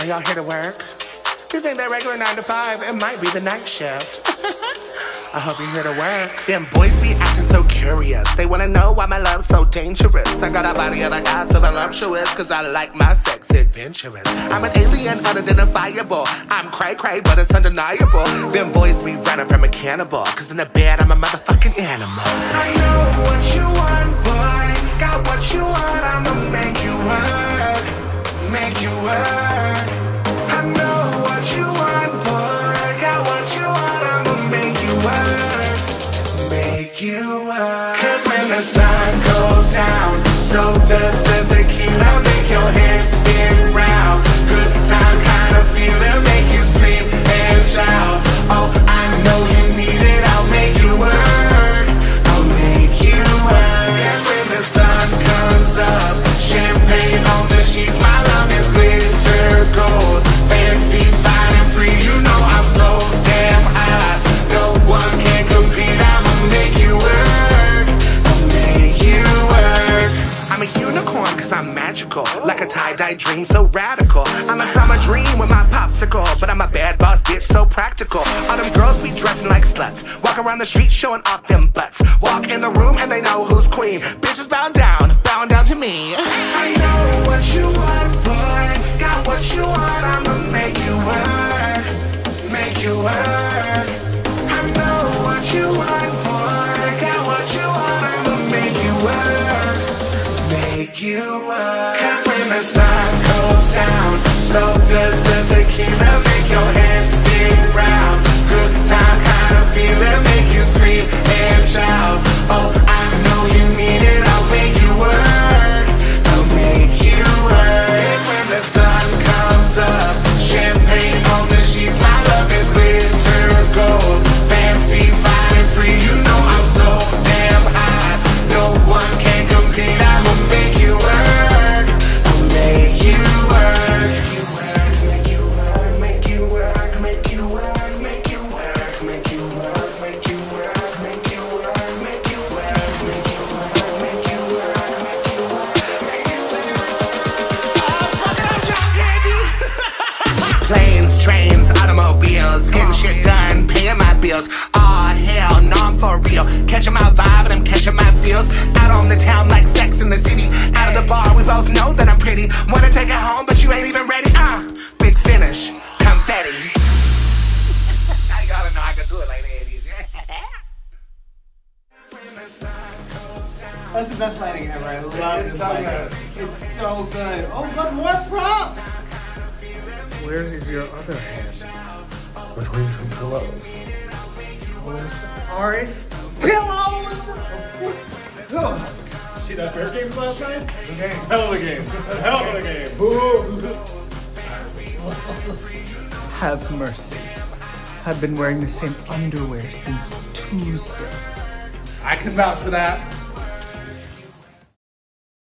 Are y'all here to work? This ain't that regular 9 to 5, it might be the night shift. I hope you're here to work. Them boys be acting so curious. They wanna know why my love's so dangerous. I got a body of a god so voluptuous, cause I like my sex adventurous. I'm an alien unidentifiable. I'm cray cray, but it's undeniable. Them boys be running from a cannibal, cause in the bed I'm a motherfucking animal. I know what you want, Cause when the sun goes down, so does the tequila. Make your head Like a tie-dye dream so radical. I'm a summer dream with my popsicle. But I'm a bad boss bitch so practical. All them girls be dressing like sluts. Walk around the street showing off them butts. Walk in the room and they know who's queen. Bitches bow down, bowing down to me. I know what you want, boy. Got what you want, I'ma make you work. Make you work. I know what you want, boy. Got what you want, I'ma make you work. Make you work. Sun goes down, so does the tequila automobiles, getting shit done, paying my bills. Aw, hell, no, I'm for real. Catching my vibe and I'm catching my feels. Out on the town like sex in the city. Out of the bar, we both know that I'm pretty. Wanna take it home, but you ain't even ready. Uh, big finish, confetti. I gotta know I can do it like that. That's the best lighting ever. I love this lighting. It's so good. Oh, look, more props! Where is your other hand? Between two pillows. Orange pillows! See that bear game last night? Game. Hell of a game. Hell of a game. Boo. Have mercy. I've been wearing the same underwear since Tuesday. I can vouch for that.